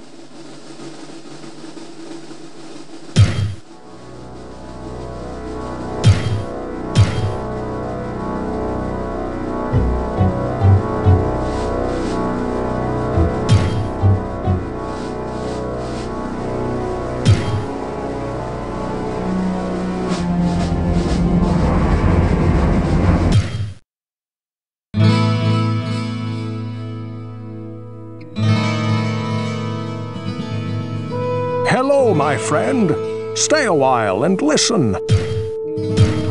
Hello, my friend. Stay a while and listen.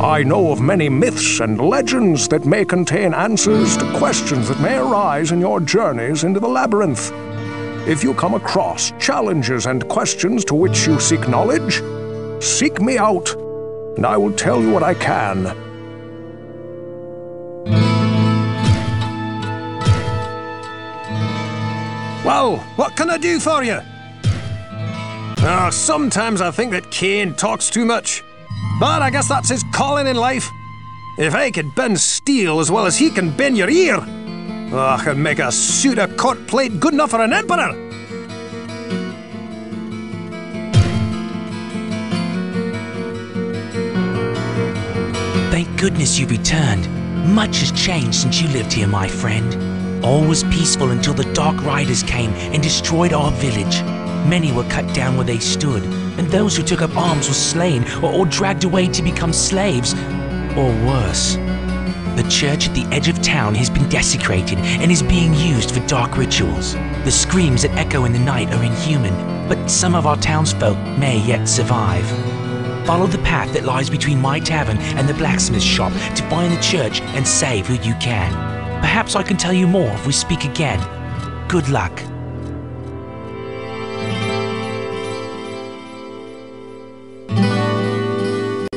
I know of many myths and legends that may contain answers to questions that may arise in your journeys into the labyrinth. If you come across challenges and questions to which you seek knowledge, seek me out, and I will tell you what I can. Well, what can I do for you? Oh, sometimes I think that Cain talks too much. But I guess that's his calling in life. If I could bend steel as well as he can bend your ear, ah, oh, I could make a suit of court plate good enough for an emperor. Thank goodness you've returned. Much has changed since you lived here, my friend. All was peaceful until the Dark Riders came and destroyed our village. Many were cut down where they stood, and those who took up arms were slain or, or dragged away to become slaves, or worse. The church at the edge of town has been desecrated and is being used for dark rituals. The screams that echo in the night are inhuman, but some of our townsfolk may yet survive. Follow the path that lies between my tavern and the blacksmith's shop to find the church and save who you can. Perhaps I can tell you more if we speak again. Good luck.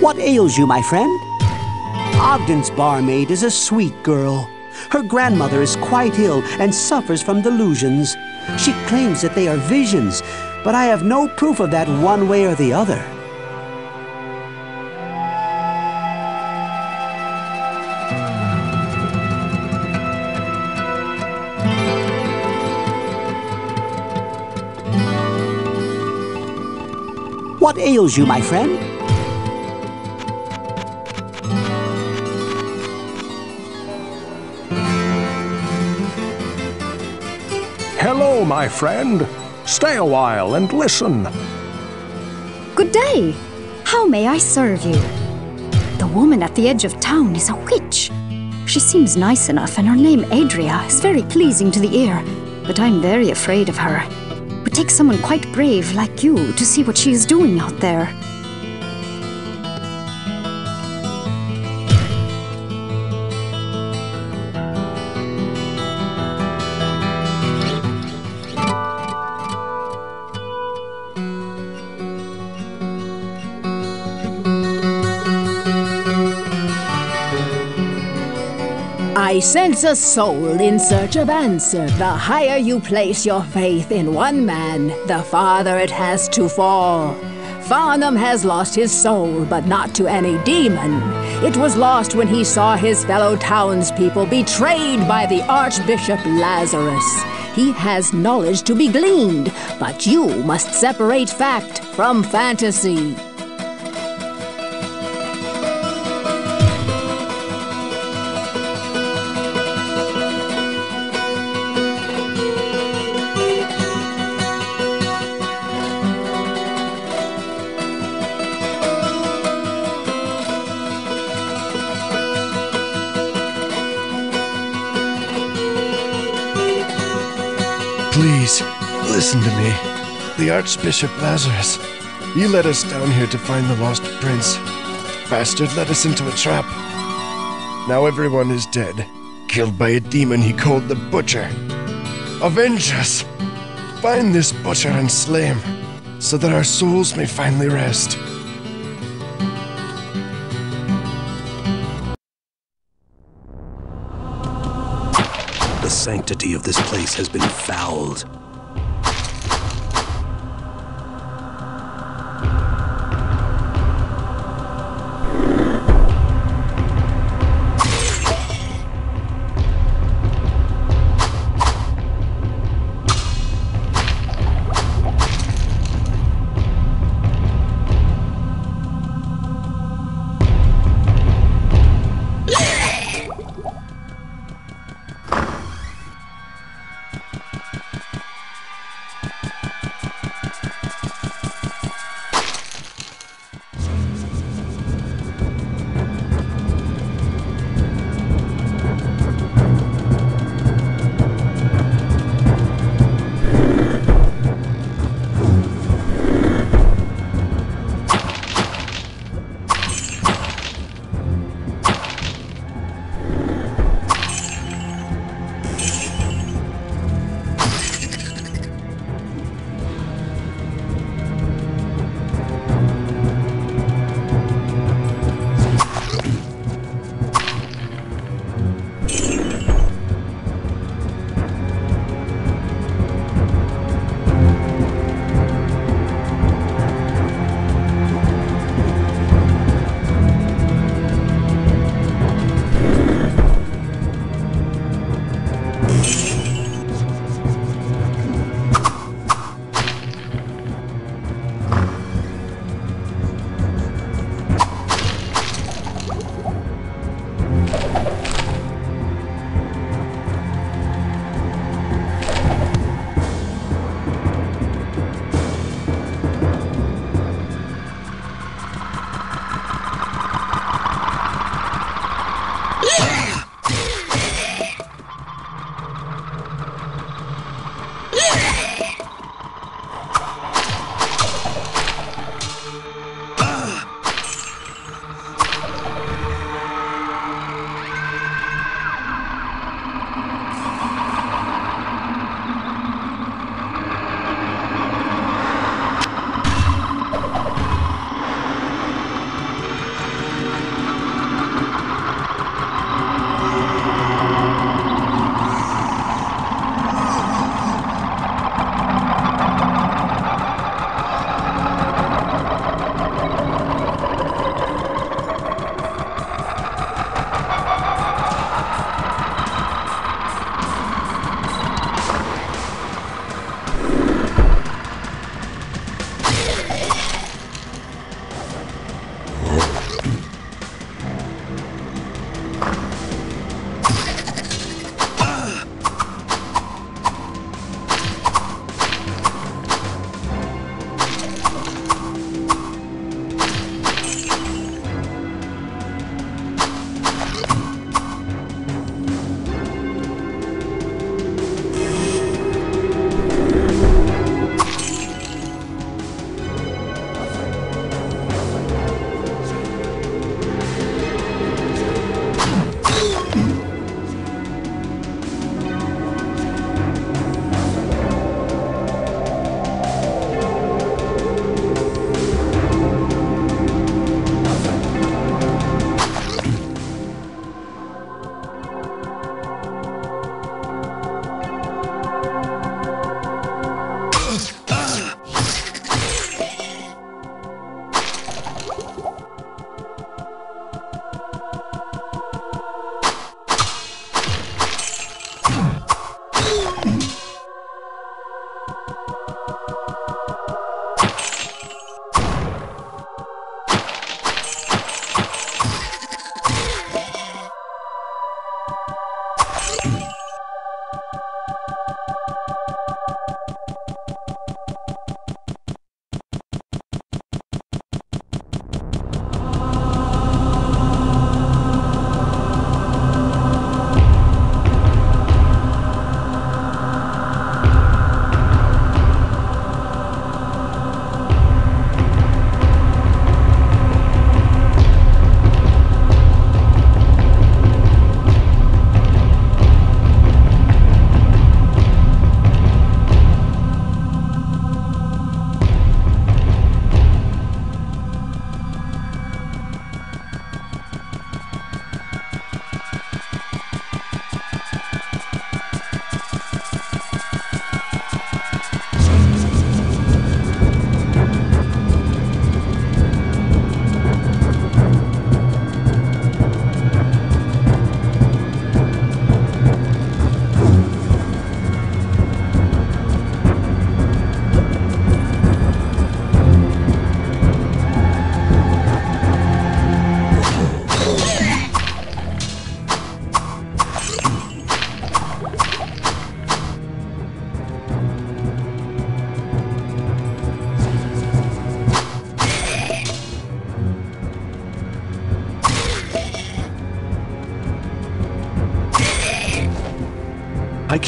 What ails you, my friend? Ogden's barmaid is a sweet girl. Her grandmother is quite ill and suffers from delusions. She claims that they are visions, but I have no proof of that one way or the other. What ails you, my friend? My friend. Stay a while and listen. Good day. How may I serve you? The woman at the edge of town is a witch. She seems nice enough, and her name, Adria, is very pleasing to the ear, but I'm very afraid of her. It would take someone quite brave like you to see what she is doing out there. I sense a soul in search of answer. The higher you place your faith in one man, the farther it has to fall. Farnham has lost his soul, but not to any demon. It was lost when he saw his fellow townspeople betrayed by the Archbishop Lazarus. He has knowledge to be gleaned, but you must separate fact from fantasy. Archbishop Lazarus. You led us down here to find the lost prince. Bastard led us into a trap. Now everyone is dead, killed by a demon he called the Butcher. Avenge us! Find this butcher and slay him, so that our souls may finally rest. The sanctity of this place has been fouled.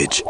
Much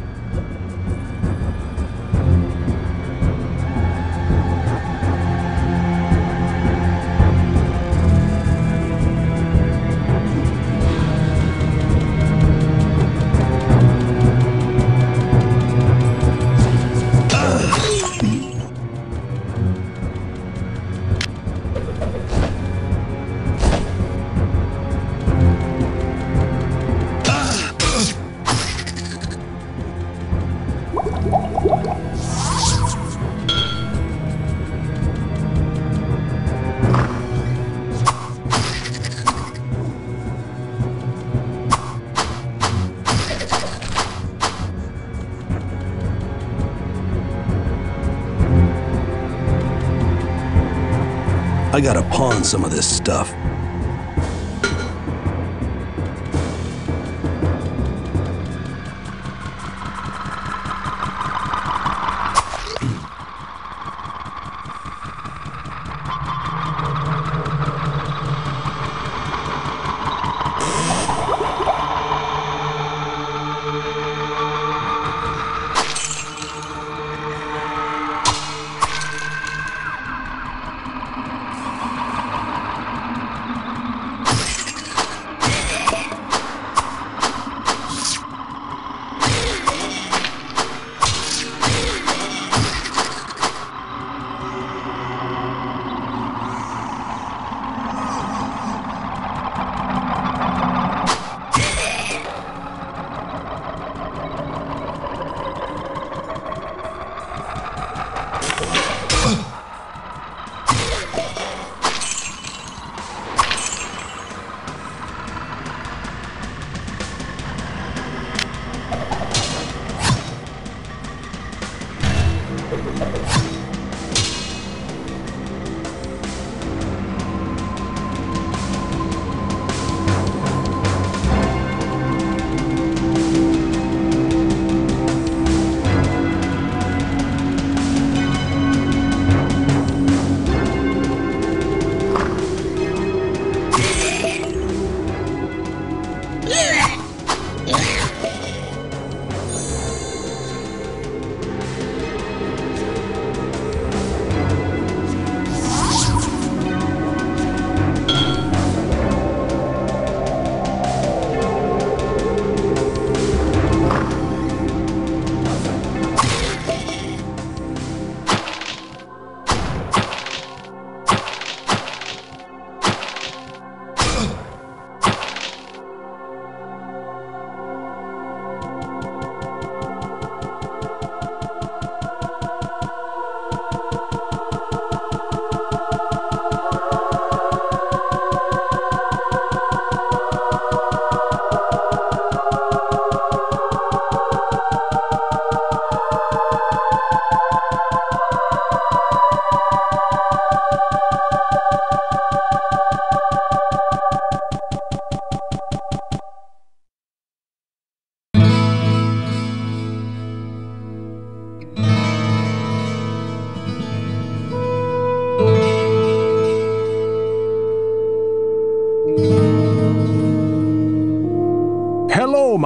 I gotta pawn some of this stuff.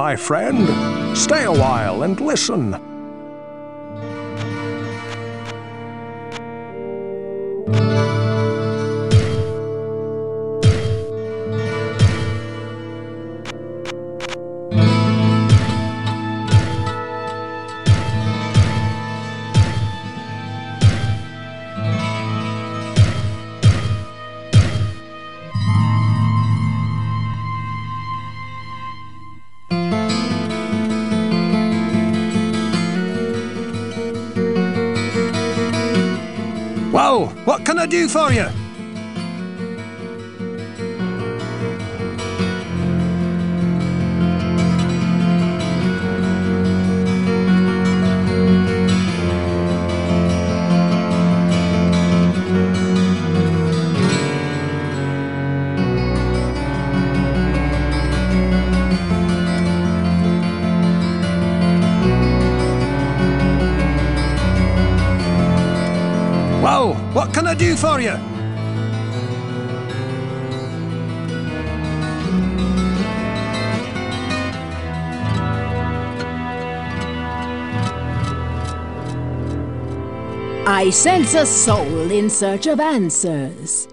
My friend. Stay a while and listen. Do for you? I sense a soul in search of answers.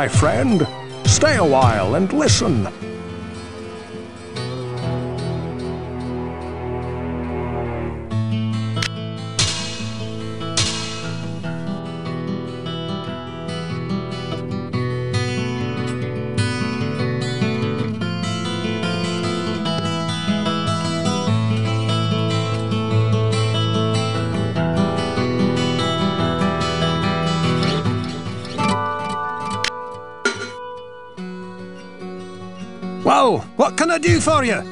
My friend. Stay a while and listen. Can I do for you?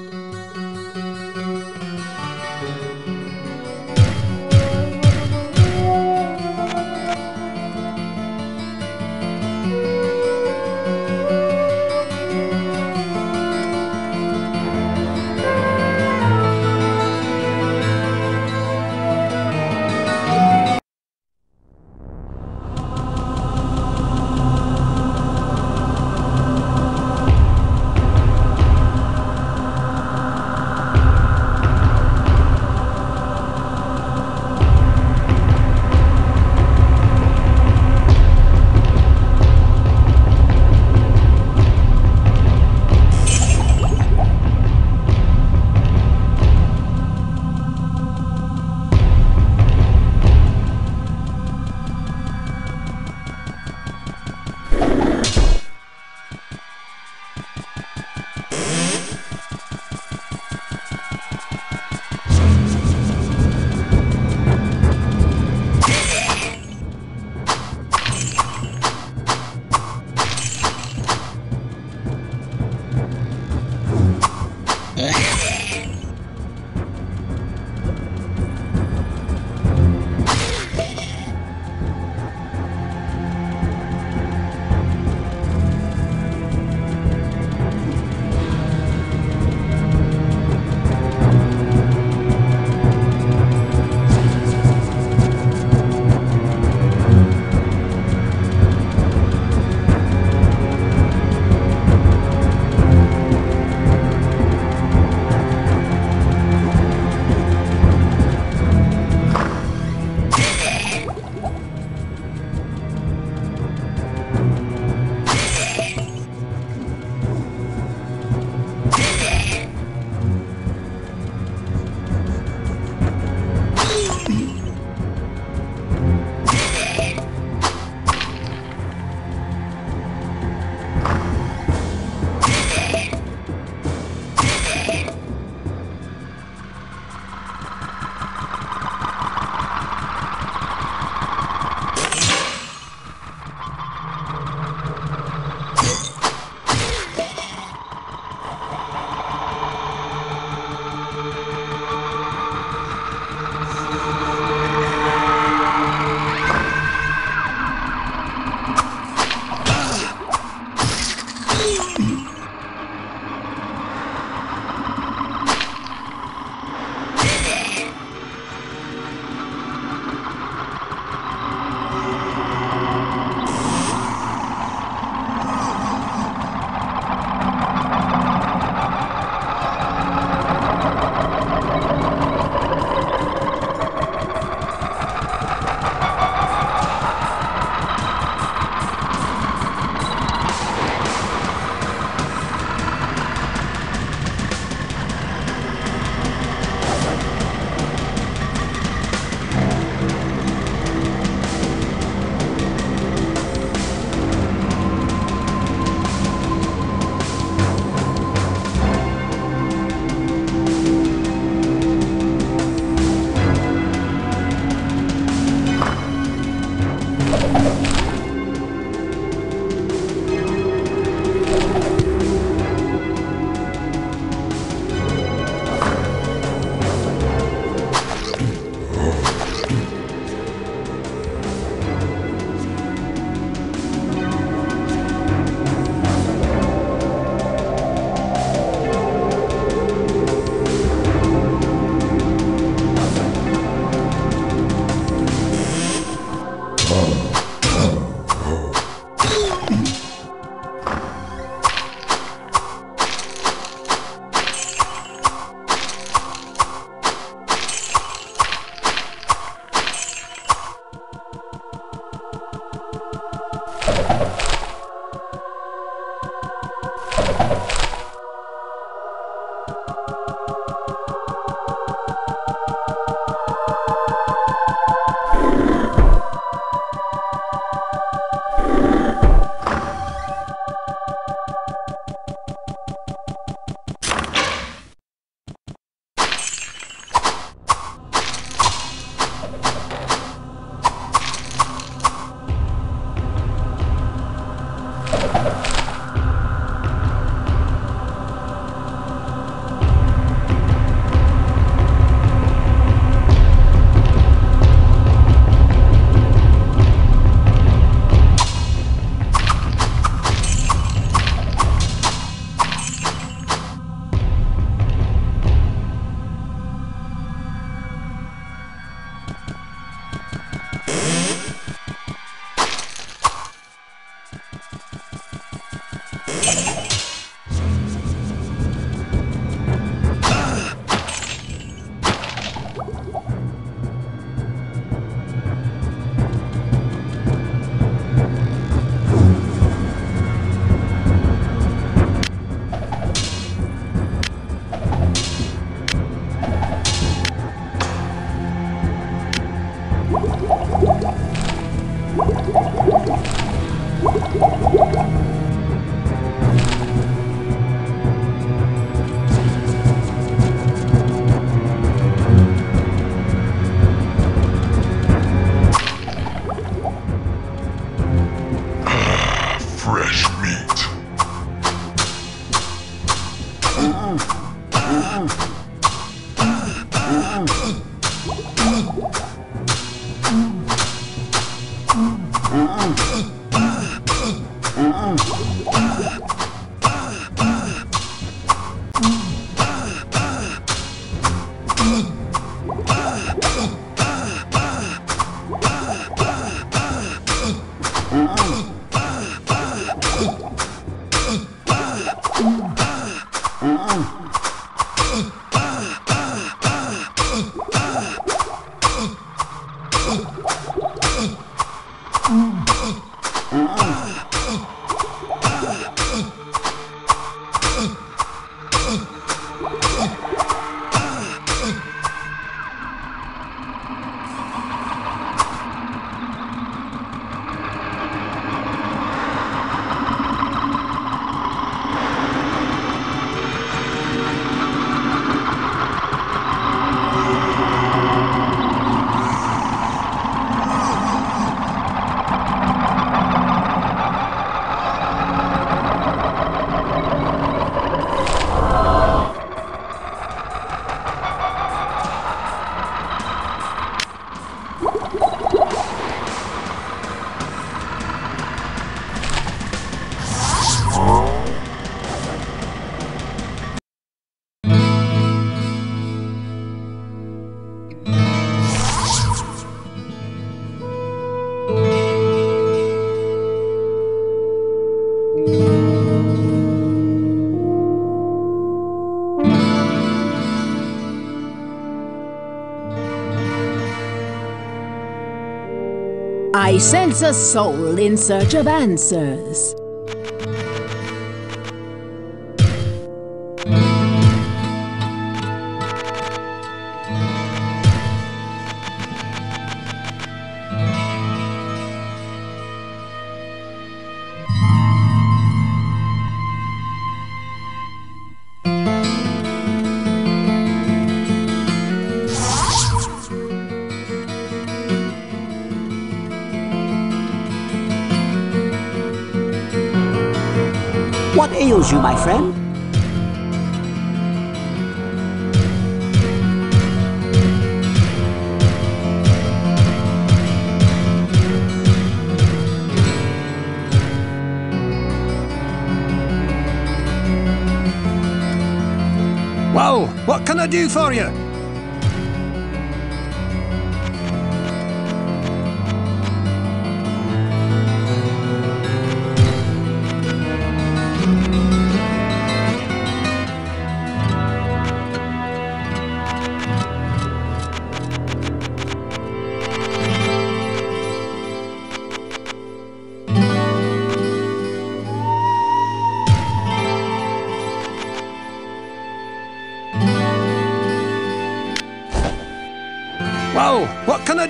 嗯。I sense a soul in search of answers. Ails you, my friend? Well, what can I do for you?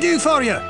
Do for you?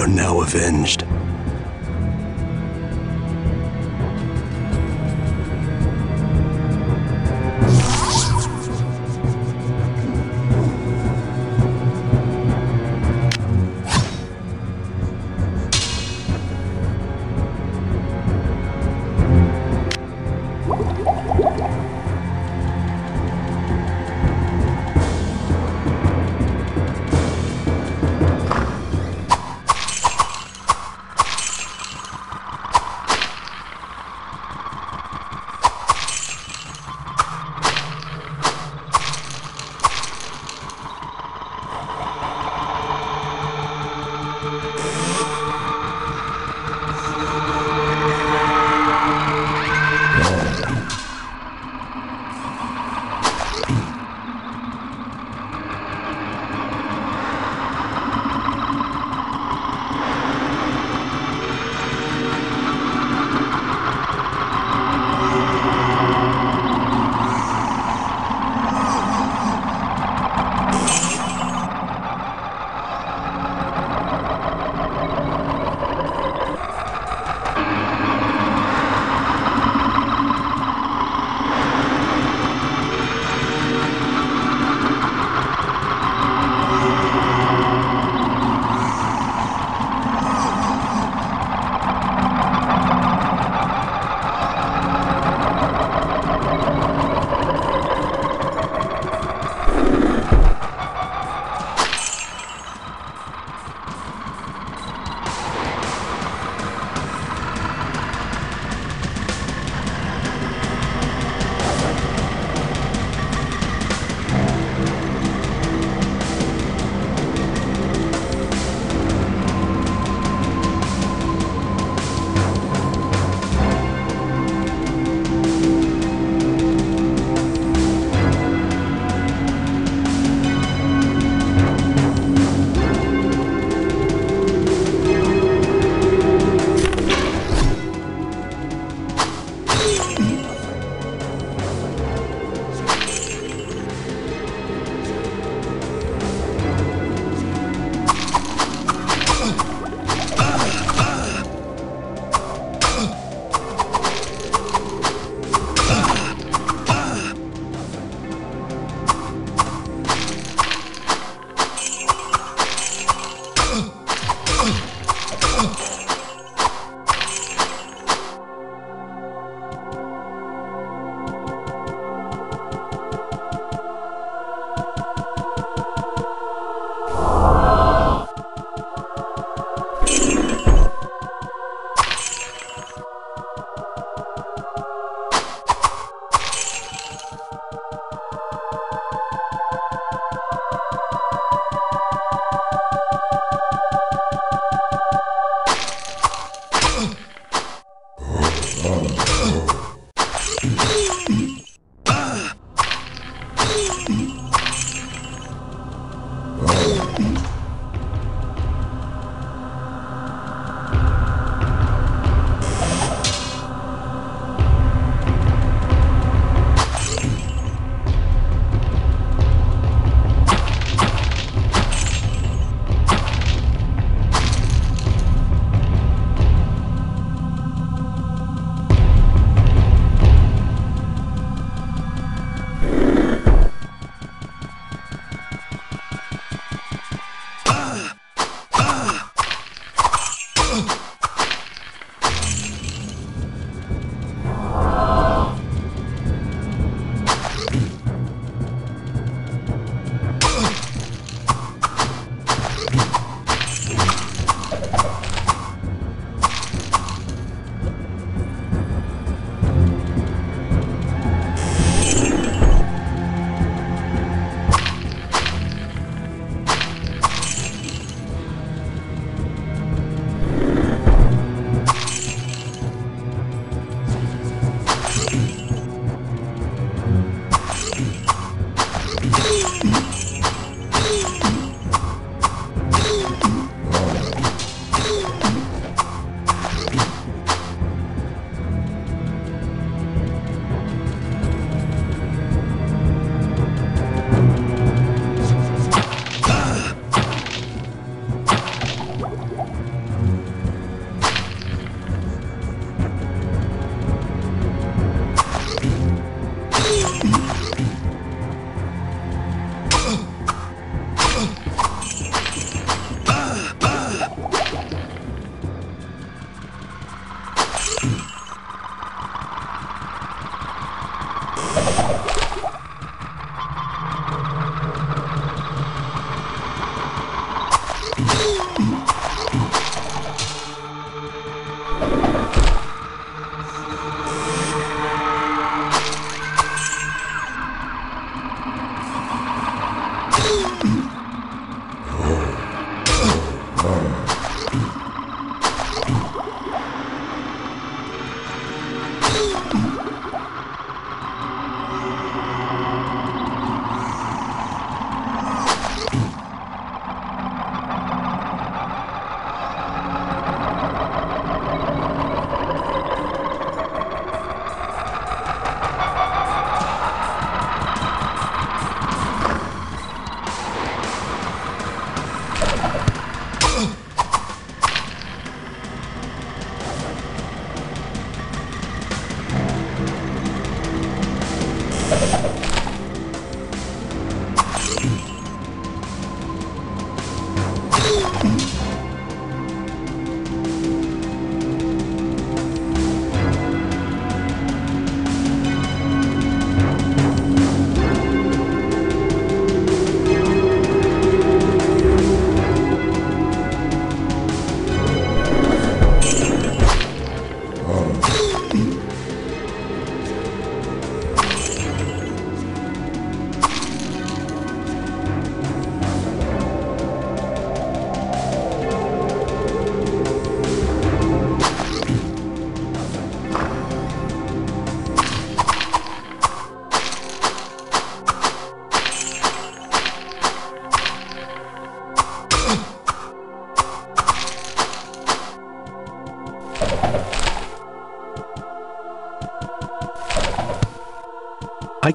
Are now avenged.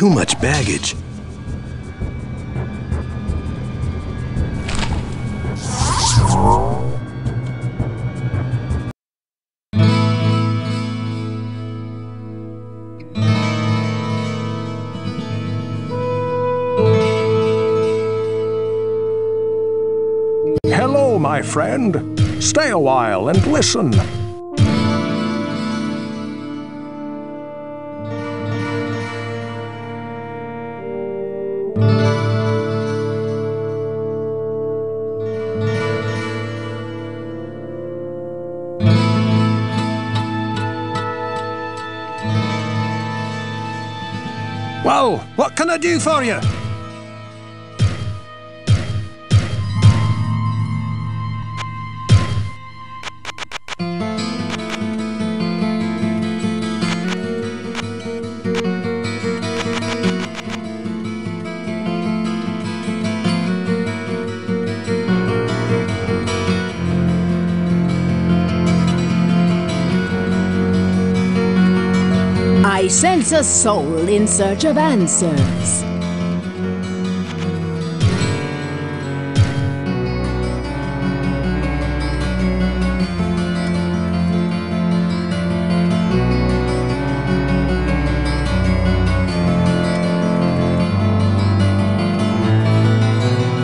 Too much baggage. Hello, my friend. Stay a while and listen. Can I do for you? I sense a soul in search of answers.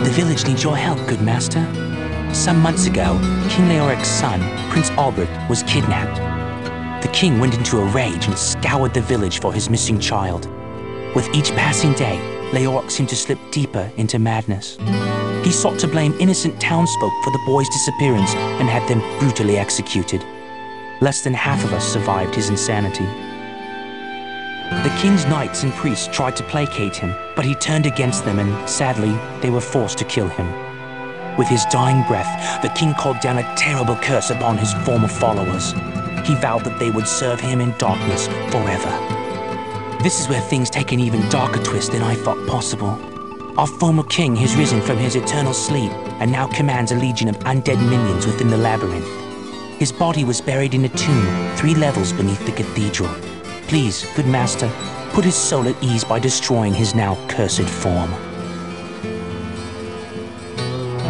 The village needs your help, good master. Some months ago, King Leoric's son, Prince Albrecht, was kidnapped. The king went into a rage and scoured the village for his missing child. With each passing day, Leoric seemed to slip deeper into madness. He sought to blame innocent townsfolk for the boy's disappearance and had them brutally executed. Less than half of us survived his insanity. The king's knights and priests tried to placate him, but he turned against them and, sadly, they were forced to kill him. With his dying breath, the king called down a terrible curse upon his former followers. He vowed that they would serve him in darkness forever. This is where things take an even darker twist than I thought possible. Our former king has risen from his eternal sleep and now commands a legion of undead minions within the labyrinth. His body was buried in a tomb three levels beneath the cathedral. Please, good master, put his soul at ease by destroying his now cursed form.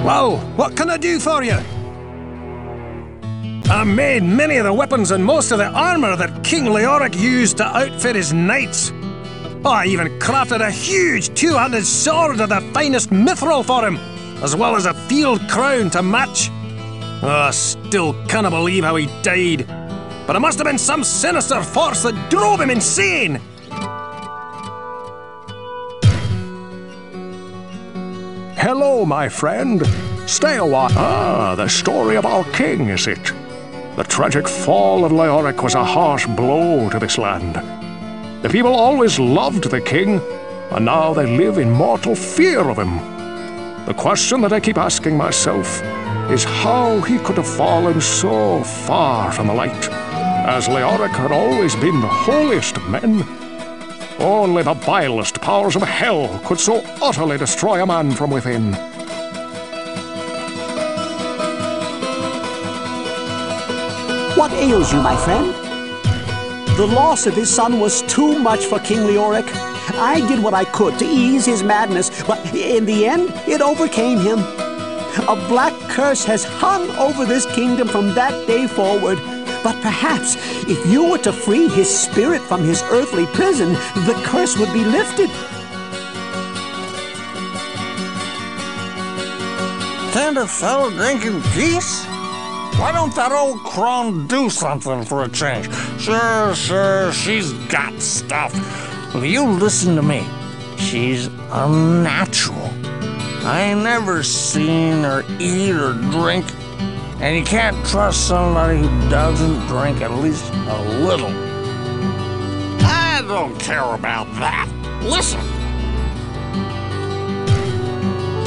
Whoa! what can I do for you? I made many of the weapons and most of the armor that King Leoric used to outfit his knights. I even crafted a huge two-handed sword of the finest mithril for him, as well as a field crown to match. I still can't believe how he died, but it must have been some sinister force that drove him insane. Hello, my friend. Stay a while. Ah, the story of our king, is it? The tragic fall of Leoric was a harsh blow to this land. The people always loved the king, and now they live in mortal fear of him. The question that I keep asking myself is how he could have fallen so far from the light, as Leoric had always been the holiest of men. Only the vilest powers of hell could so utterly destroy a man from within. What ails you, my friend? The loss of his son was too much for King Leoric. I did what I could to ease his madness, but in the end, it overcame him. A black curse has hung over this kingdom from that day forward. But perhaps if you were to free his spirit from his earthly prison, the curse would be lifted. Can't a fellow drink in peace? Why don't that old crone do something for a change? Sure, sure, she's got stuff. But you listen to me. She's unnatural. I ain't never seen her eat or drink. And you can't trust somebody who doesn't drink at least a little. I don't care about that. Listen.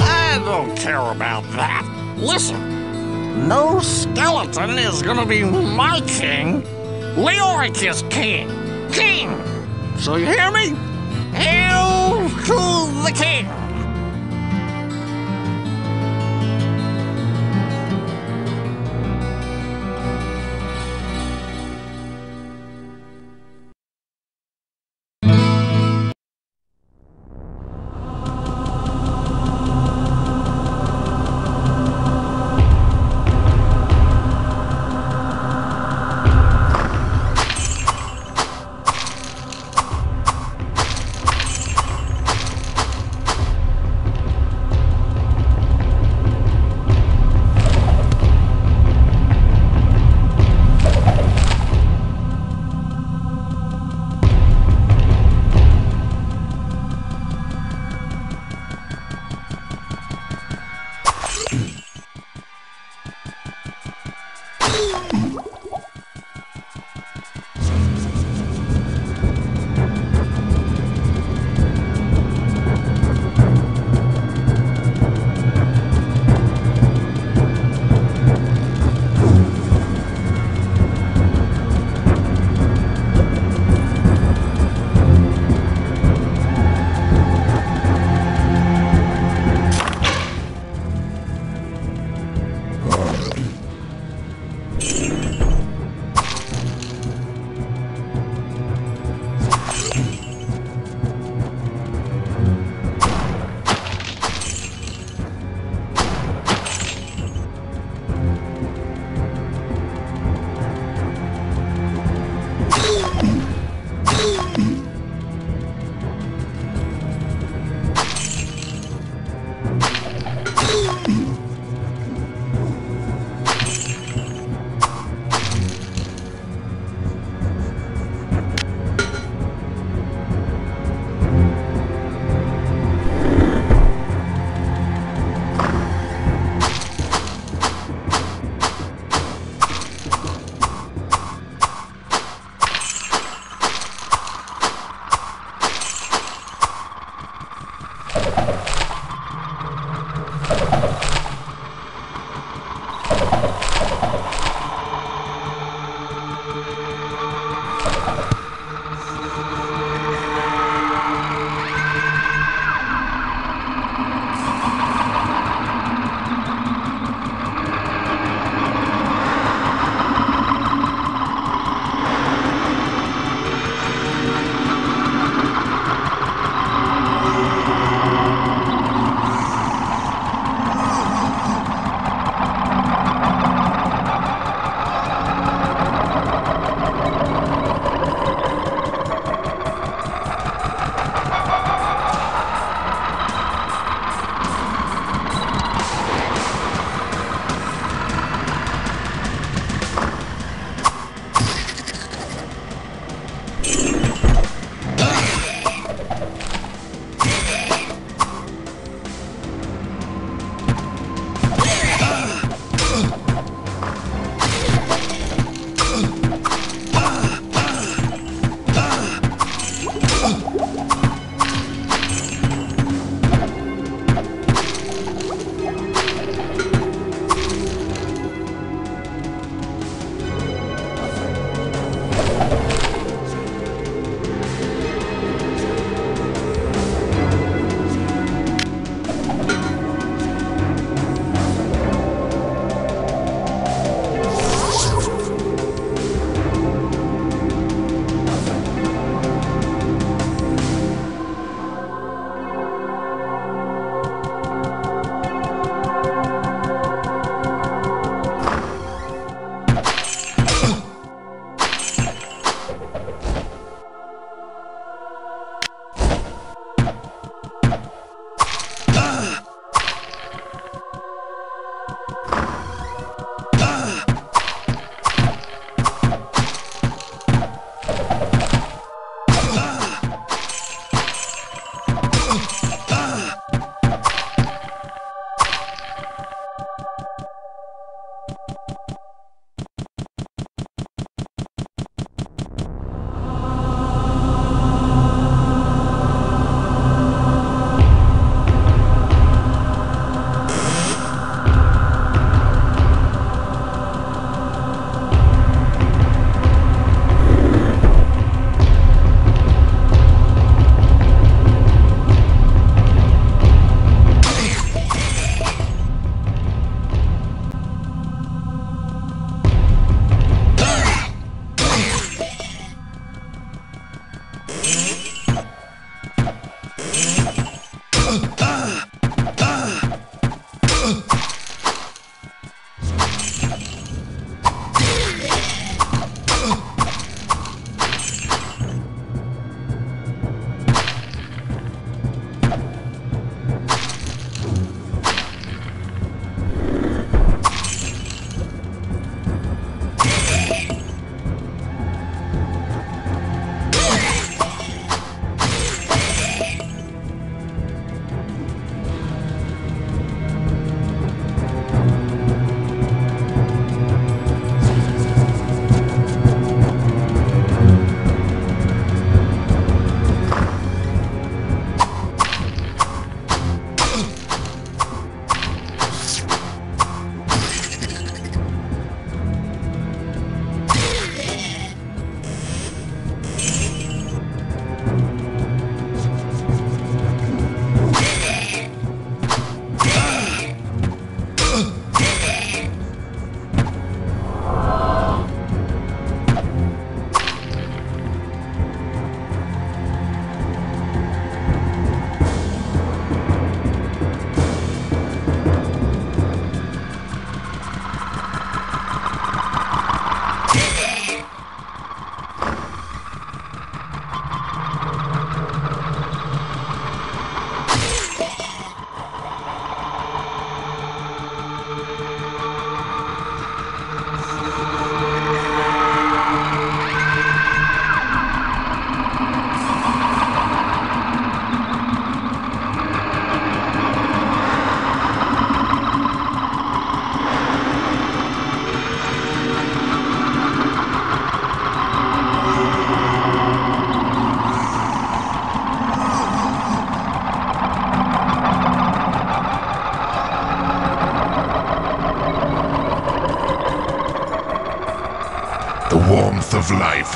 I don't care about that. Listen. No skeleton is gonna be my king. Leoric is king. King! So you hear me? Hail to the king!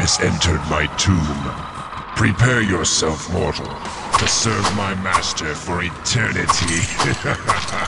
Has entered my tomb. Prepare yourself, mortal, to serve my master for eternity.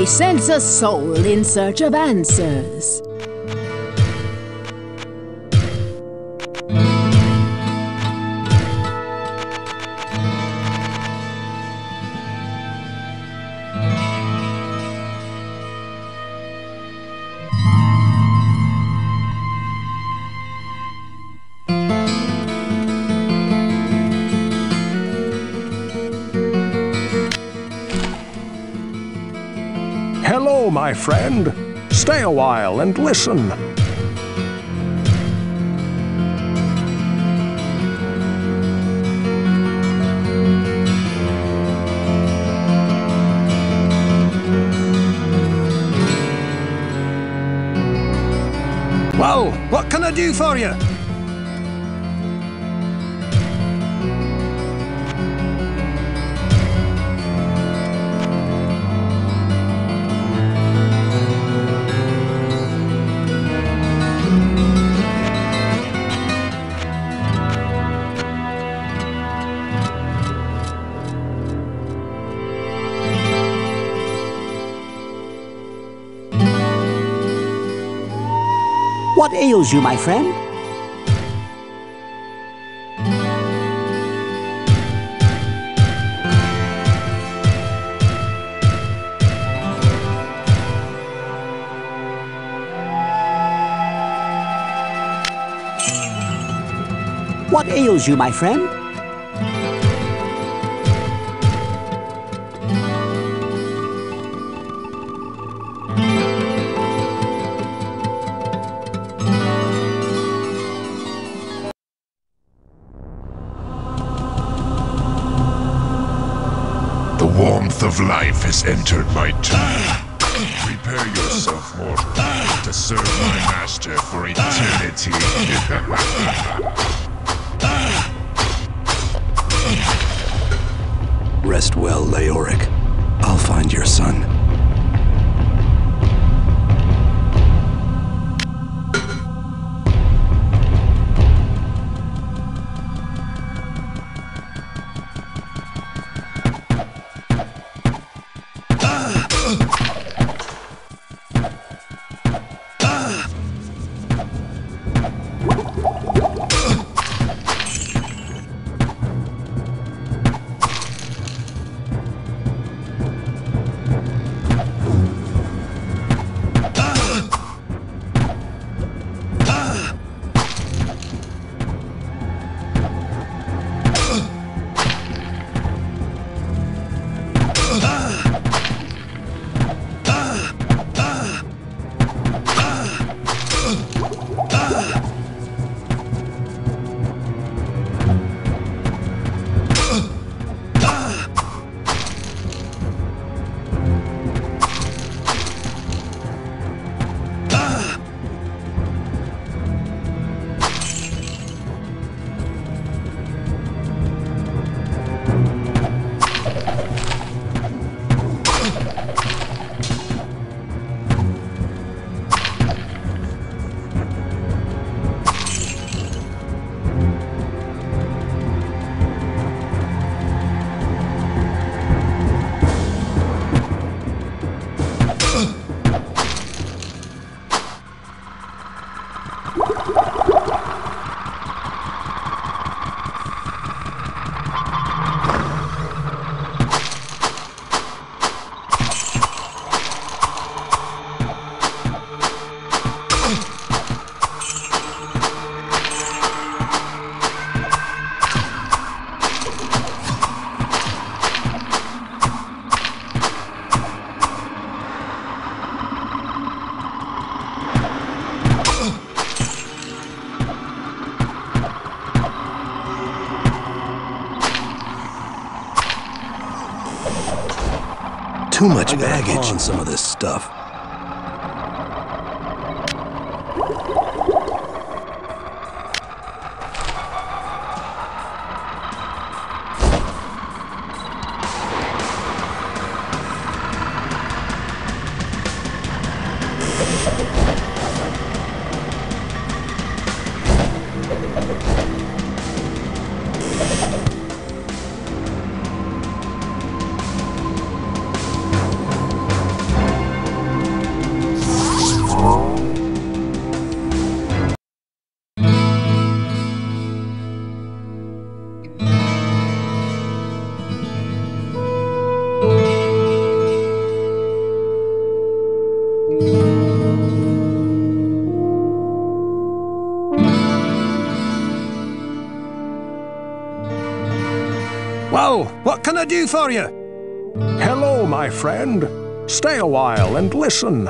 I sense a soul in search of answers. My friend. Stay a while and listen. Well, what can I do for you? What ails you, my friend? What ails you, my friend? Entered my tomb. Prepare yourself, mortal, to serve my master for eternity. Too much baggage in some of this stuff. What can I do for you? Hello, my friend. Stay a while and listen.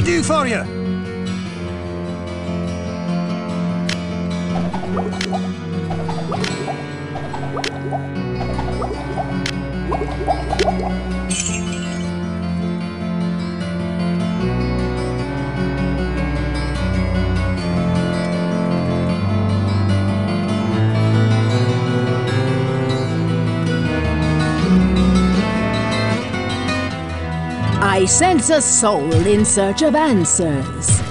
I do for you? I sense a soul in search of answers.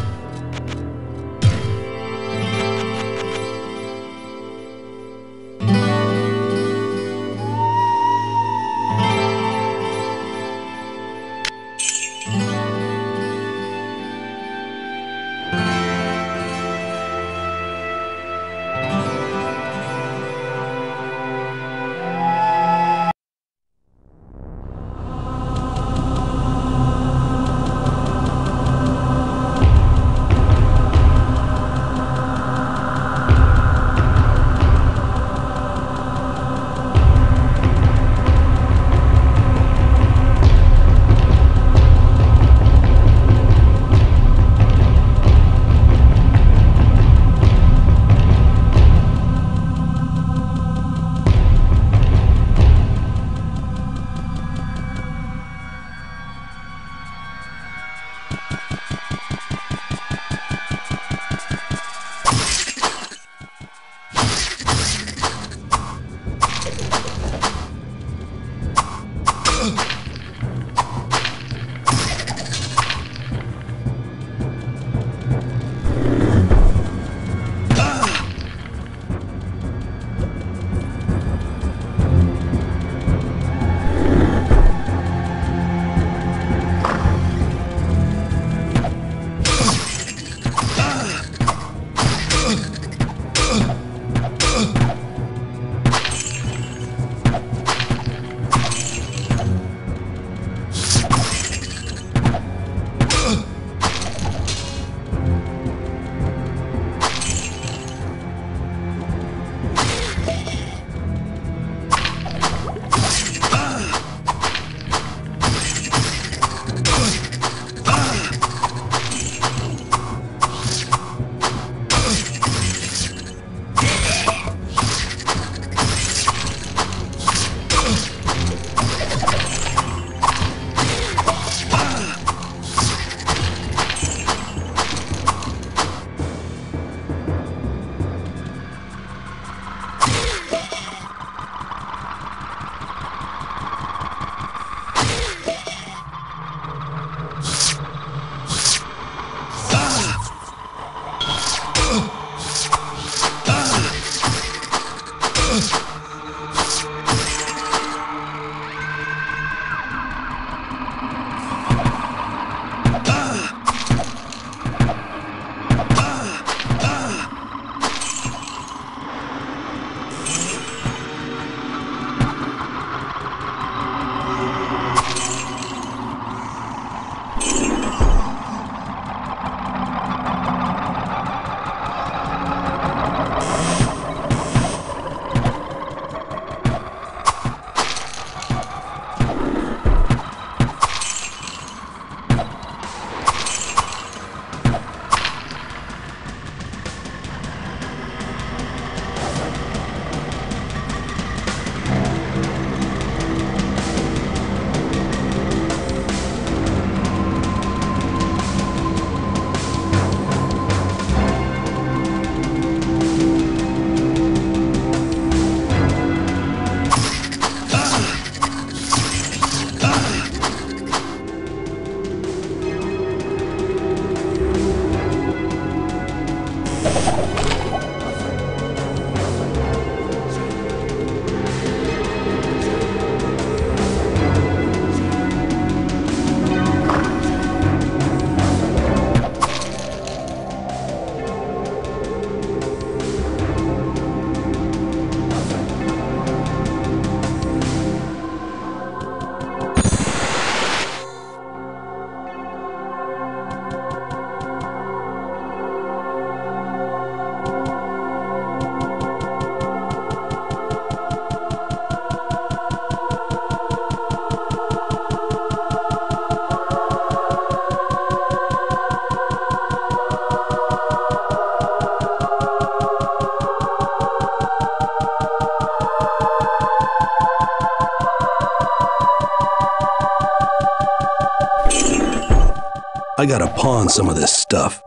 Gotta pawn some of this stuff.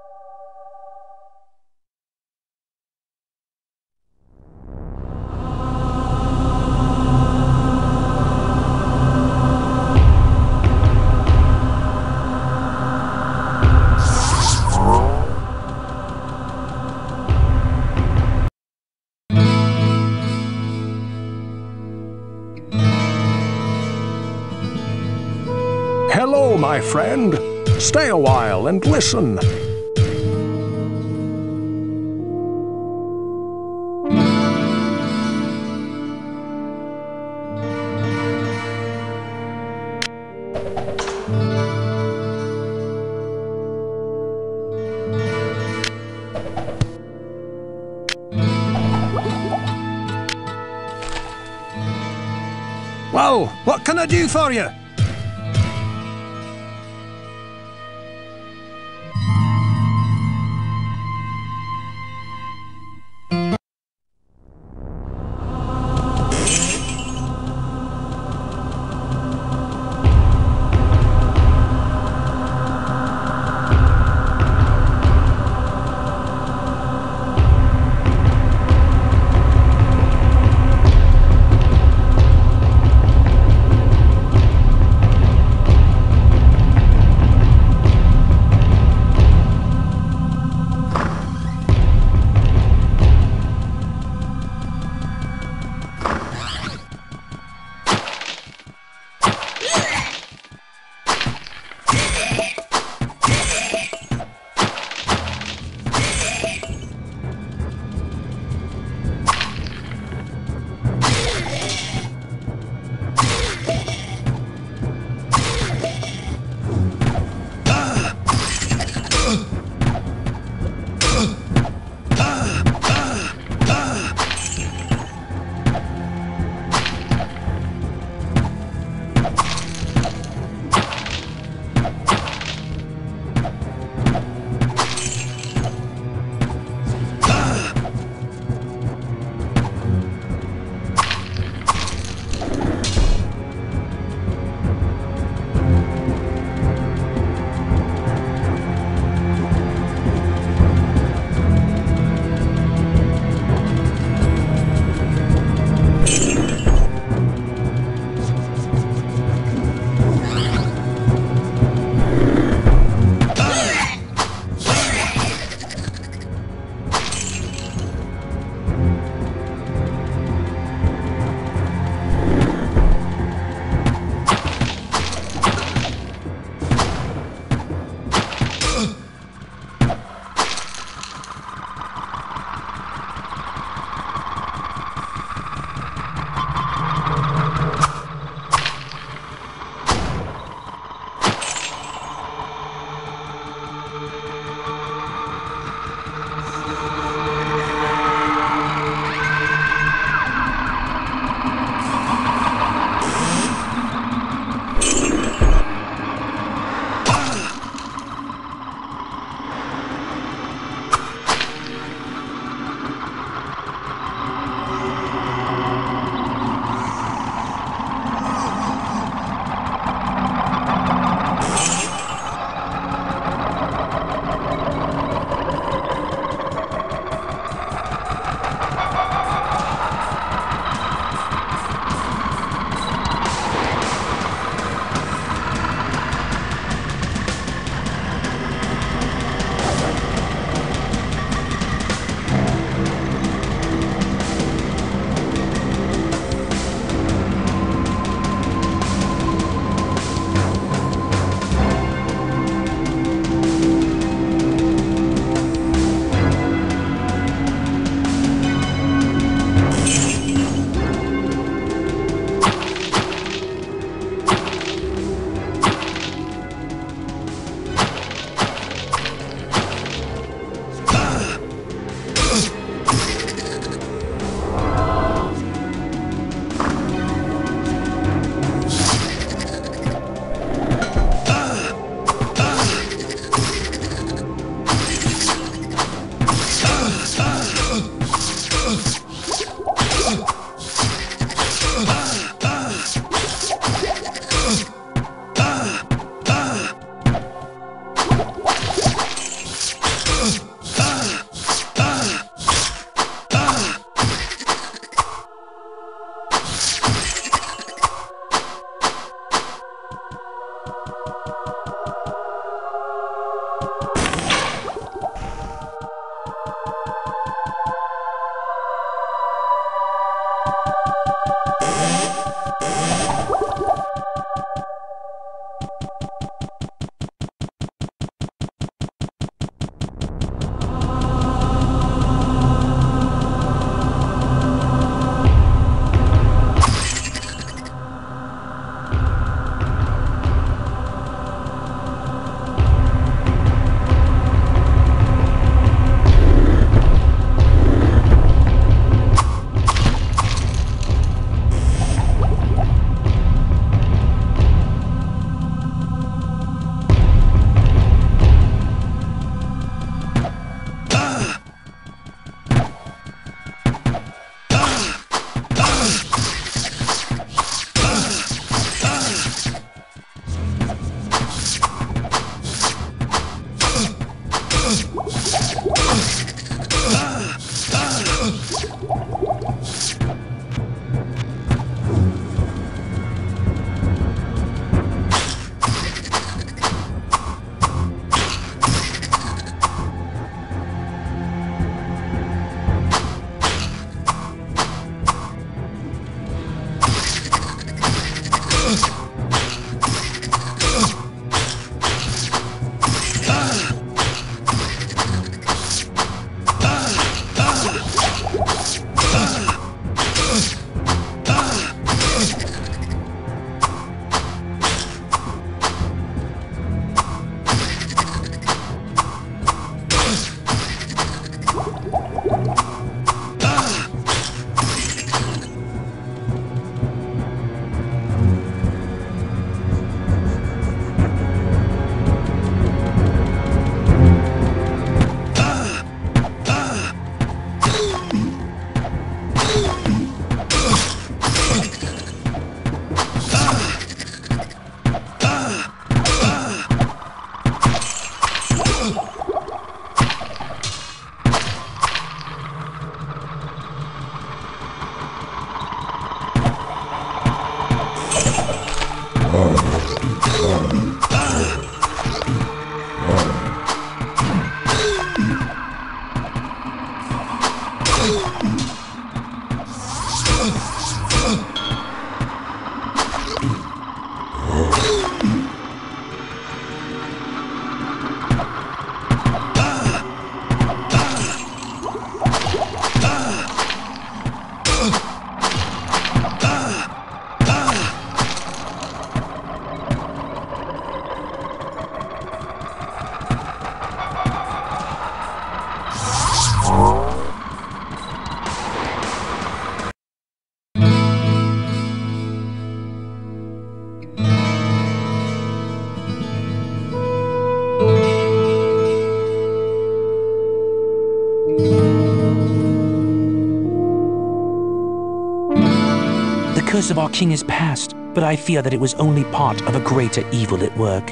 Hello, my friend. Stay a while and listen. Well, what can I do for you? Curse of our king is past, but I fear that it was only part of a greater evil at work.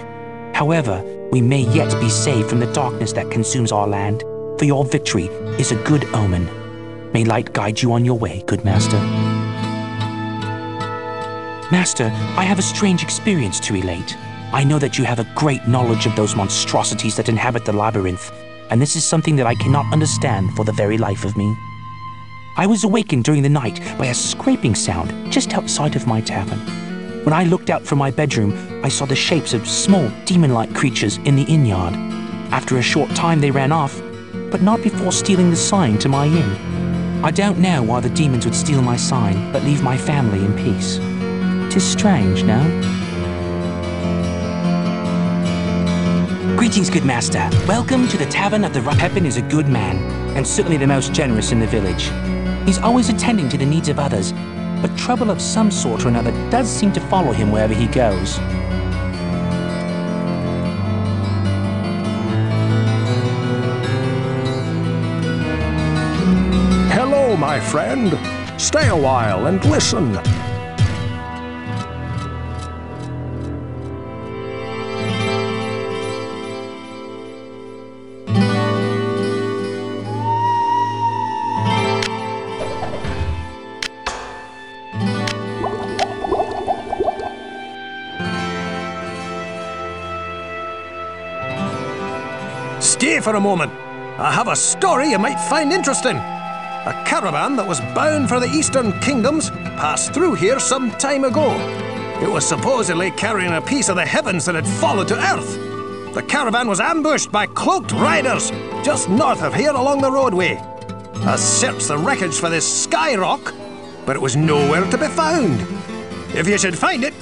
However, we may yet be saved from the darkness that consumes our land, for your victory is a good omen. May light guide you on your way, good master. Master, I have a strange experience to relate. I know that you have a great knowledge of those monstrosities that inhabit the labyrinth, and this is something that I cannot understand for the very life of me. I was awakened during the night by a scraping sound just outside of my tavern. When I looked out from my bedroom, I saw the shapes of small demon like creatures in the inn yard. After a short time, they ran off, but not before stealing the sign to my inn. I don't know why the demons would steal my sign, but leave my family in peace. Tis strange, no? Greetings, good master. Welcome to the Tavern of the Ru- Pepin is a good man, and certainly the most generous in the village. He's always attending to the needs of others, but trouble of some sort or another does seem to follow him wherever he goes. Hello, my friend. Stay a while and listen. For a moment. I have a story you might find interesting. A caravan that was bound for the Eastern Kingdoms passed through here some time ago. It was supposedly carrying a piece of the heavens that had fallen to earth. The caravan was ambushed by cloaked riders just north of here along the roadway. I searched the wreckage for this sky rock, but it was nowhere to be found. If you should find it,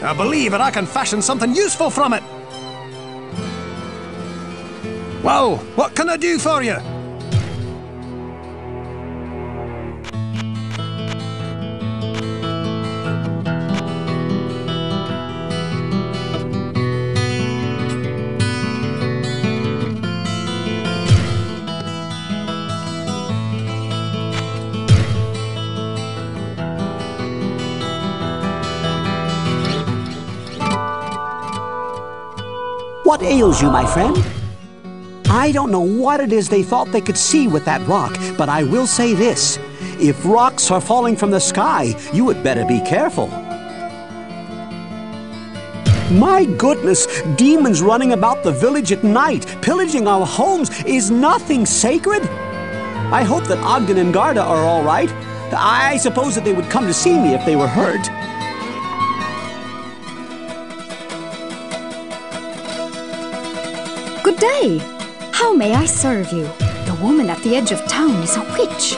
I believe that I can fashion something useful from it. Well, what can I do for you? What ails you, my friend? I don't know what it is they thought they could see with that rock, but I will say this. If rocks are falling from the sky, you had better be careful. My goodness, demons running about the village at night, pillaging our homes, is nothing sacred? I hope that Ogden and Garda are all right. I suppose that they would come to see me if they were hurt. Good day. How may I serve you? The woman at the edge of town is a witch.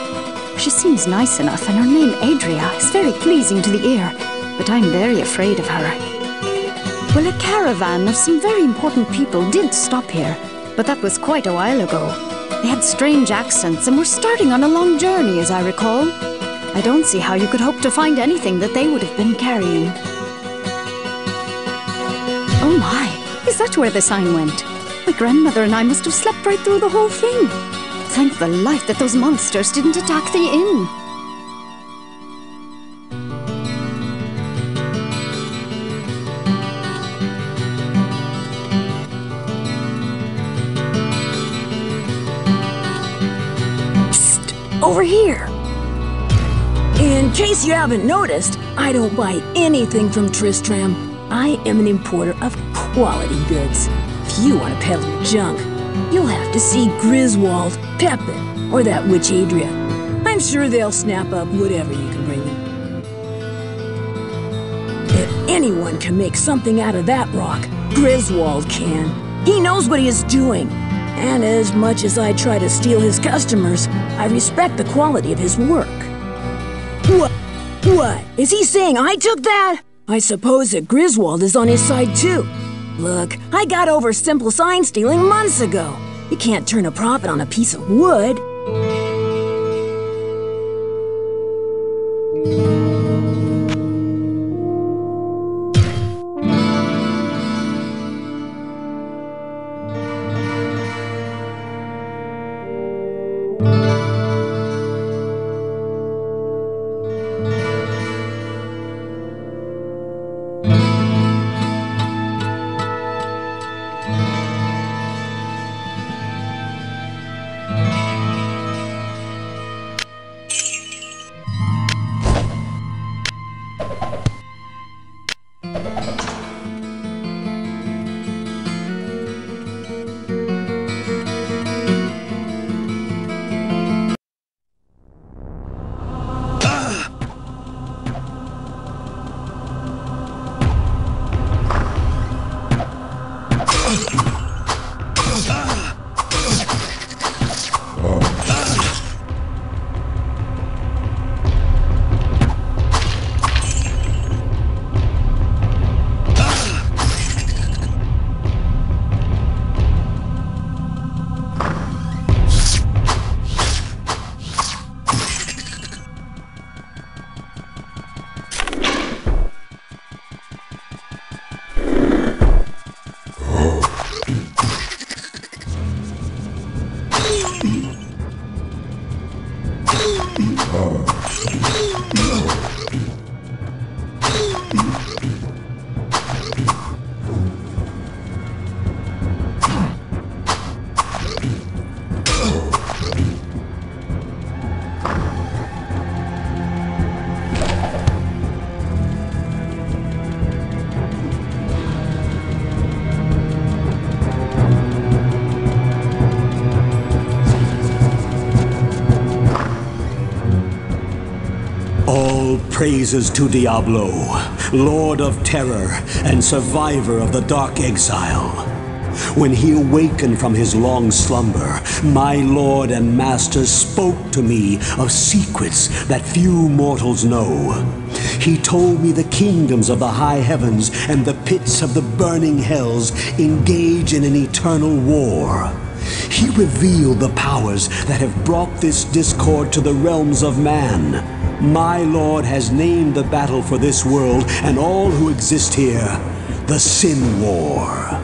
She seems nice enough, and her name, Adria, is very pleasing to the ear, but I'm very afraid of her. Well, a caravan of some very important people did stop here, but that was quite a while ago. They had strange accents and were starting on a long journey, as I recall. I don't see how you could hope to find anything that they would have been carrying. Oh my, is that where the sign went? My grandmother and I must have slept right through the whole thing. Thank the light that those monsters didn't attack the inn. Over here. In case you haven't noticed, I don't buy anything from Tristram. I am an importer of quality goods. You want to peddle your junk, you'll have to see Griswold, Pepin, or that witch Adria. I'm sure they'll snap up whatever you can bring them. If anyone can make something out of that rock, Griswold can. He knows what he is doing. And as much as I try to steal his customers, I respect the quality of his work. What? What? Is he saying I took that? I suppose that Griswold is on his side too. Look, I got over simple sign stealing months ago. You can't turn a profit on a piece of wood. Praises to Diablo, Lord of Terror and survivor of the Dark Exile. When he awakened from his long slumber, my lord and master spoke to me of secrets that few mortals know. He told me the kingdoms of the high heavens and the pits of the burning hells engage in an eternal war. He revealed the powers that have brought this discord to the realms of man. My lord has named the battle for this world and all who exist here the Sin War.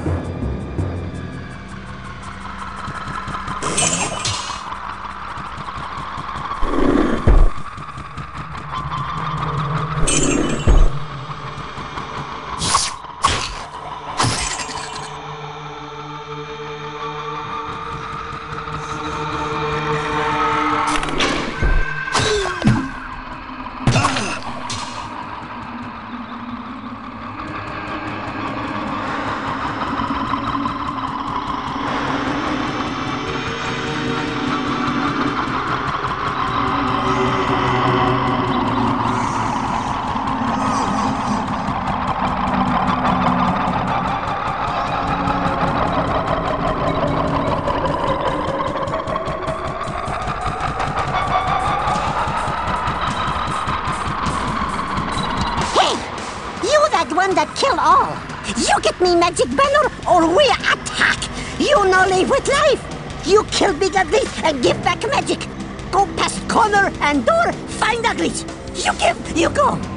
You get me magic banner or we attack! You no live with life! You kill big and give back magic! Go past corner and door, find uglies! You give, you go!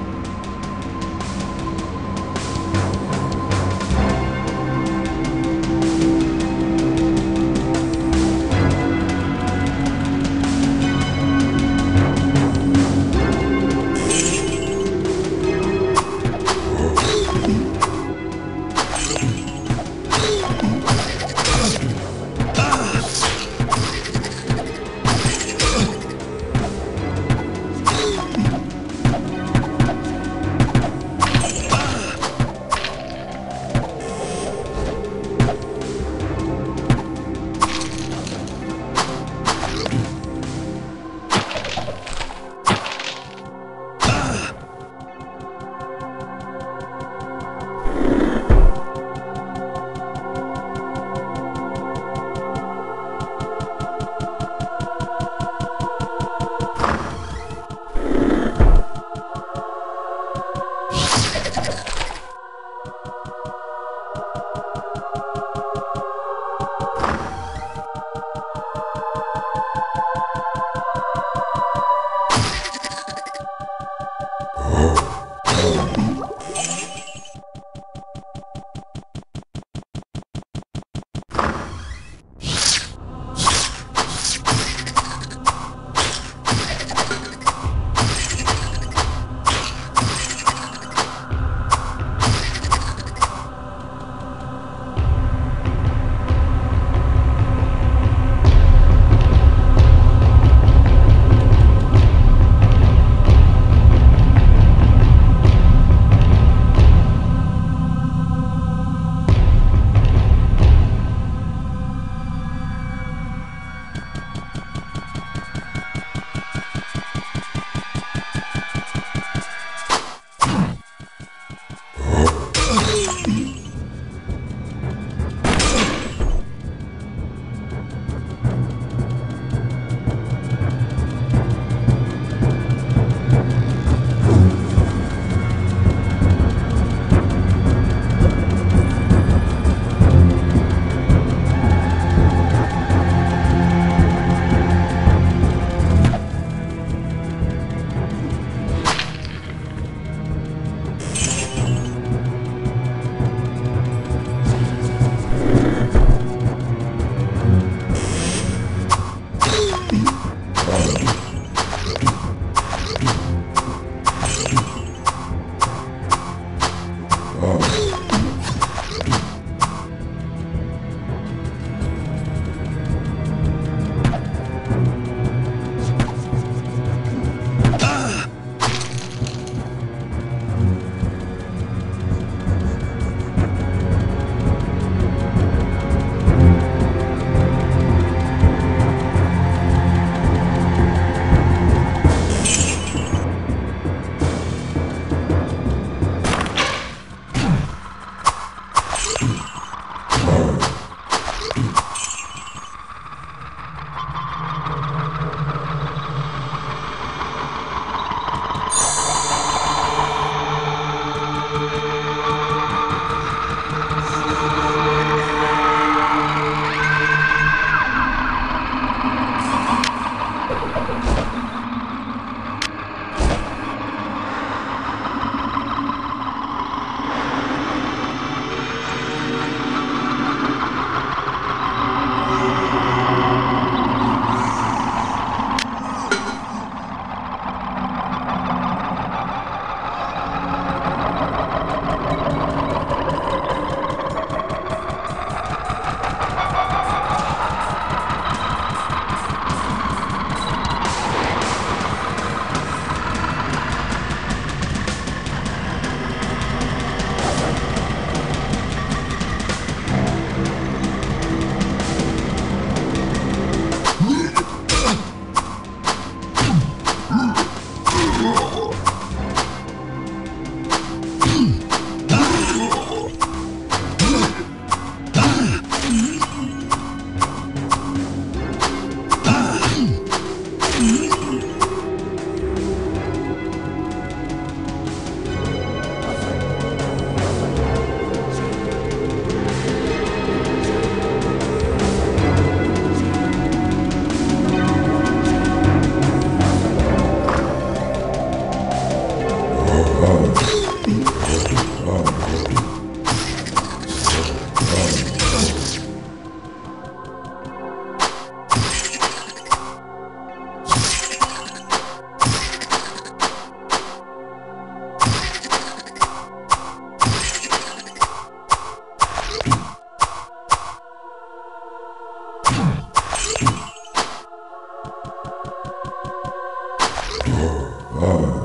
Oh.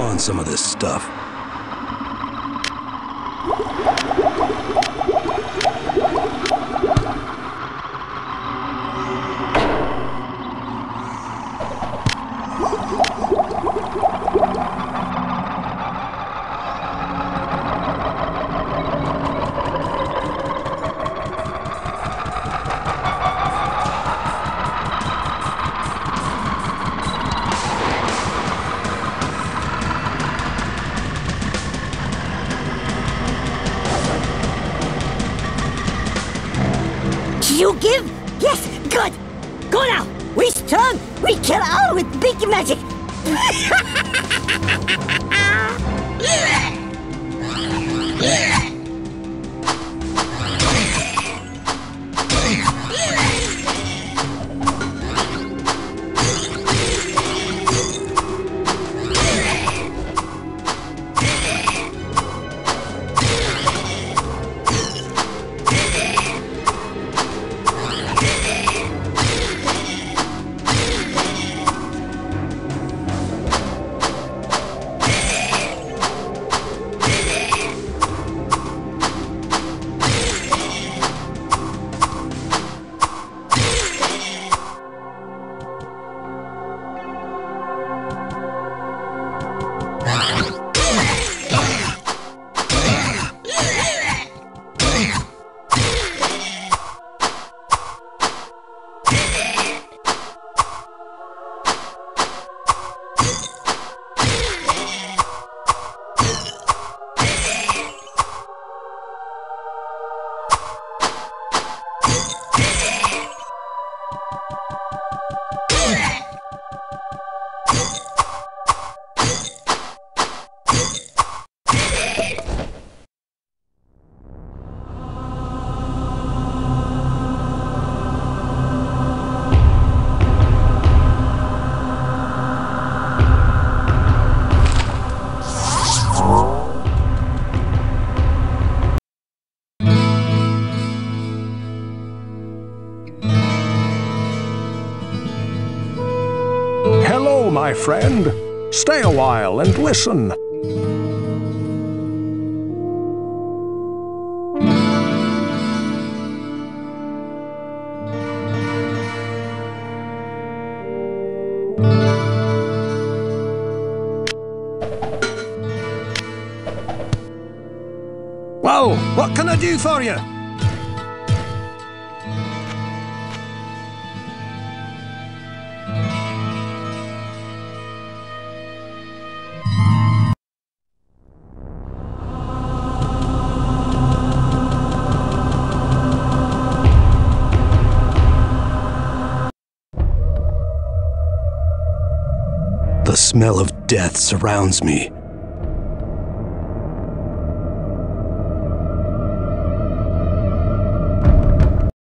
Pawn some of this stuff. My friend. Stay a while and listen. Well, what can I do for you? Smell of death surrounds me.